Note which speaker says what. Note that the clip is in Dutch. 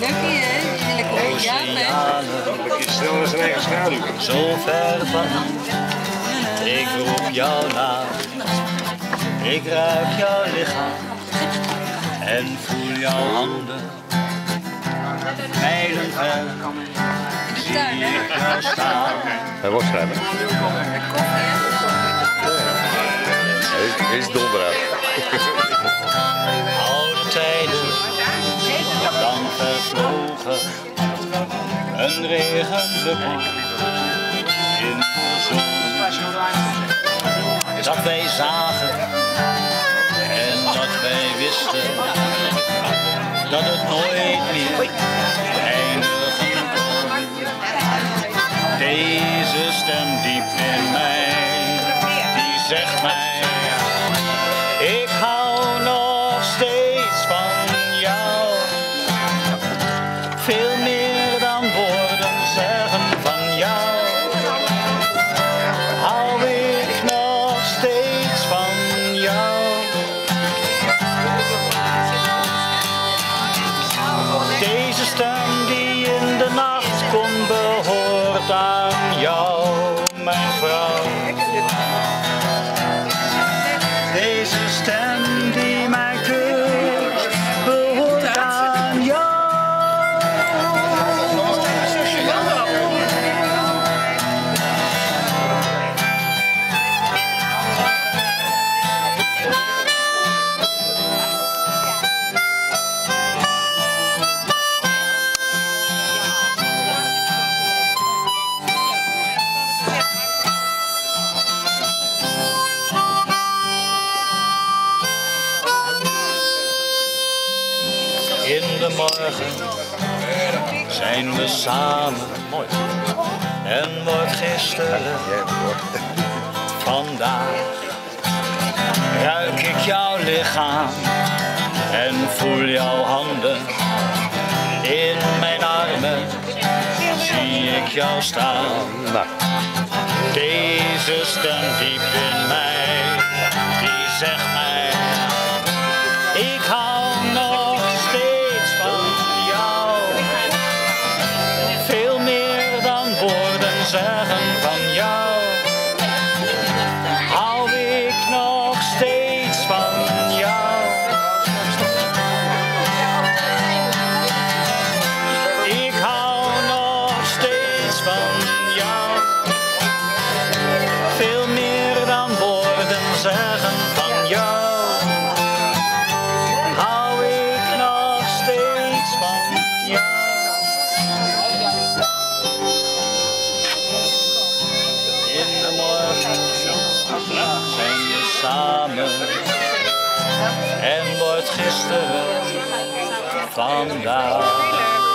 Speaker 1: Lukkie, hè? Heerlijk op ja, hè?
Speaker 2: Je snel als een eigen schaduw.
Speaker 3: Zo ver van ik roep jou na. Ik ruik jouw lichaam en voel jouw handen. Mijlen ver zie ik jou staan.
Speaker 4: Hij wordt schrijven. Hij is donderdag.
Speaker 3: dan vervlogen. Een regendruppel in de zon. Dat wij zagen en dat wij wisten dat het nooit meer eindigen kon. Deze stem diep in mij, die zegt mij, Veel meer dan woorden zeggen van jou. Hou ik nog steeds van jou. Deze stem die in de nacht komt behoort aan jou, mijn vrouw. Deze stem In de morgen zijn we samen. Mooi. En wordt gisteren vandaag. Ruik ik jouw lichaam en voel jouw handen. In mijn armen zie ik jou staan.
Speaker 4: Nou,
Speaker 3: Deze stem diep in mij, die zegt En wordt gisteren vandaag.